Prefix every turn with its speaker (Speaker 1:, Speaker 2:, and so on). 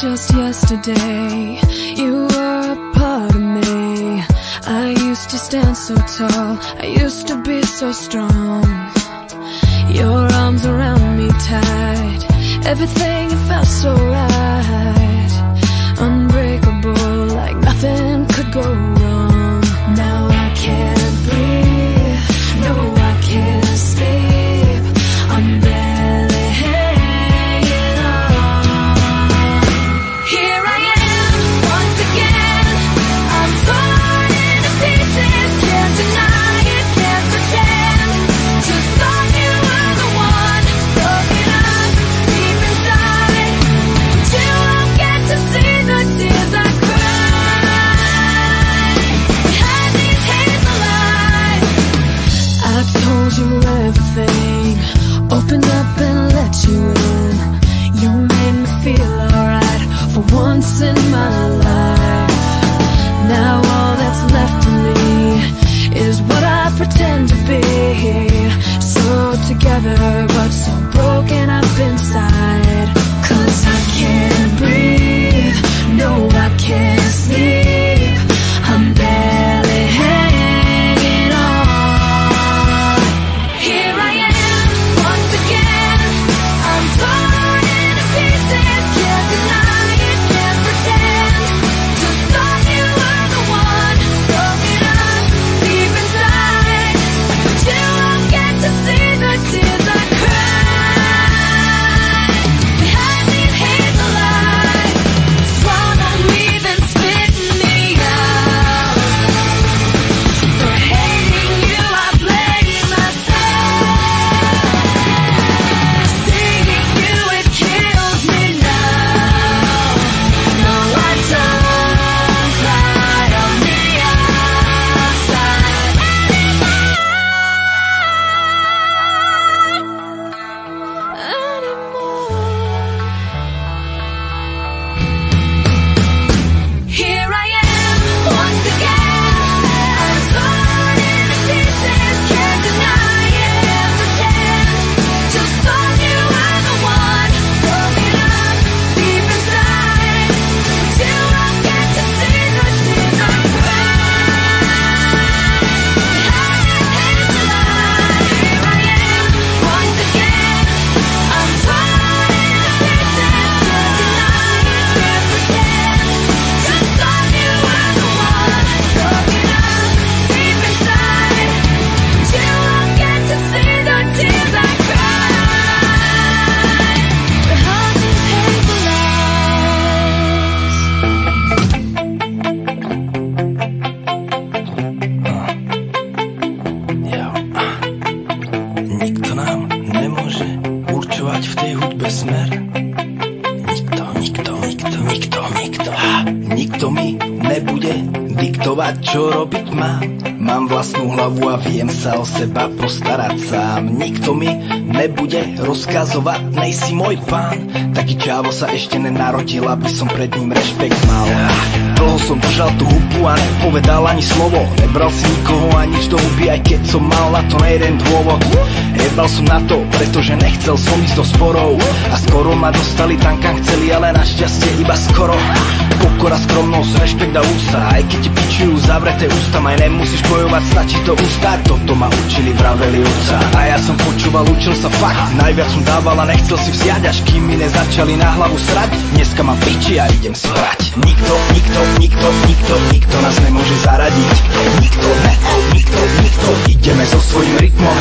Speaker 1: just yesterday You were a part of me. I used to stand so tall I used to be so strong. Your arms around me tight Everything felt so right. Unbreakable like nothing could go
Speaker 2: nikto. Nikto mi nebude diktovať, čo robiť mám. Mám vlastnú hlavu a viem sa o seba postarať sám. Nikto mi nebude rozkazovať, nejsi môj pán. Taký čávo sa ešte nenarodil, aby som pred ním rešpekt mal. Dlho som držal tú hubu a nepovedal ani slovo. Nebral si nikoho a nič do huby, aj keď som mal na to jeden dôvod. Jebal som na to, pretože nechcel som ísť do sporov. A skoro ma dostali tam, kam chceli, ale našťastie iba skoro. Pokora, skromnosť, rešpekt a ústa Aj keď ti pičujú zavreté ústa Maj nemusíš bojovať, stačí to ustať. Toto ma učili, vraveli otca. A ja som počúval, učil sa fakt. Najviac som dával a nechcel si vziať Až kým mi nezačali na hlavu srať. Dneska ma piči a idem sprať. Nikto, nikto, nikto, nikto, nikto nás nemôže zaradiť. Nikto, ne, nikto, nikto. Ideme so svojím rytmom